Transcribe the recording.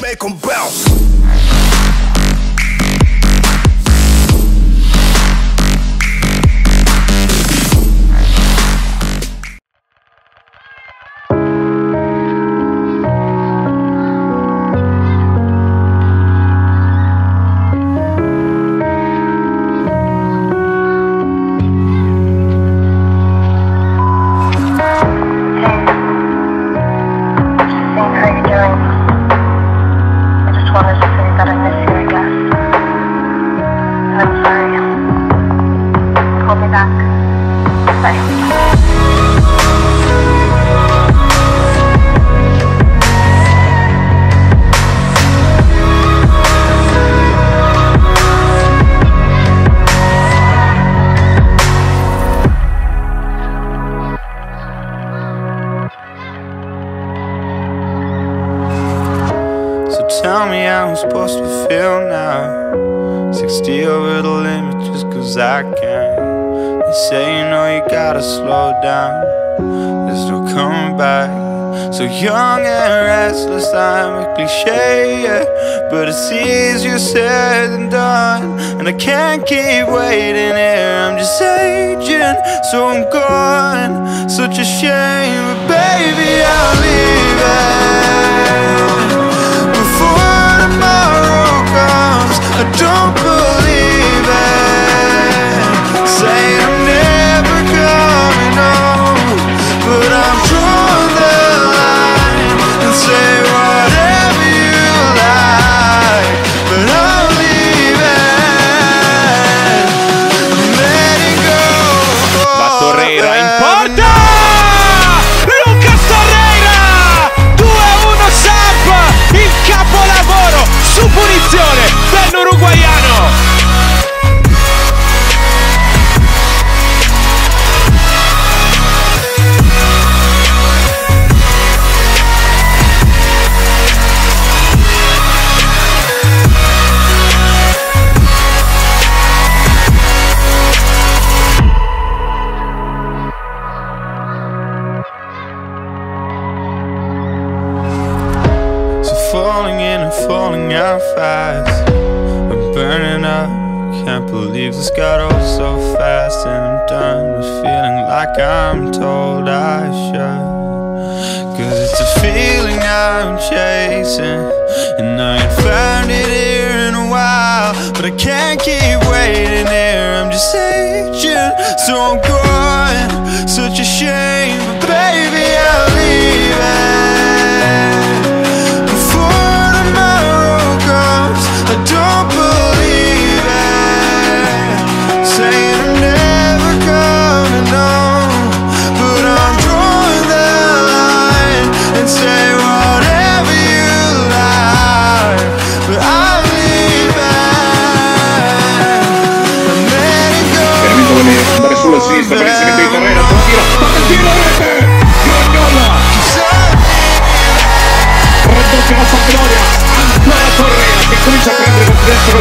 make them bounce. Tell me how I'm supposed to feel now. 60 over the limit just cause I can. They say you know you gotta slow down. There's no coming back So young and restless, I'm a cliche, yeah. But it's easier said than done. And I can't keep waiting here. I'm just aging, so I'm gone. Such a shame, but baby I'll leave falling out fast. I'm burning up, can't believe this got old so fast. And I'm done with feeling like I'm told I should. Cause it's a feeling I'm chasing. And I ain't found it here in a while. But I can't keep waiting here, I'm just aging So I'm shame This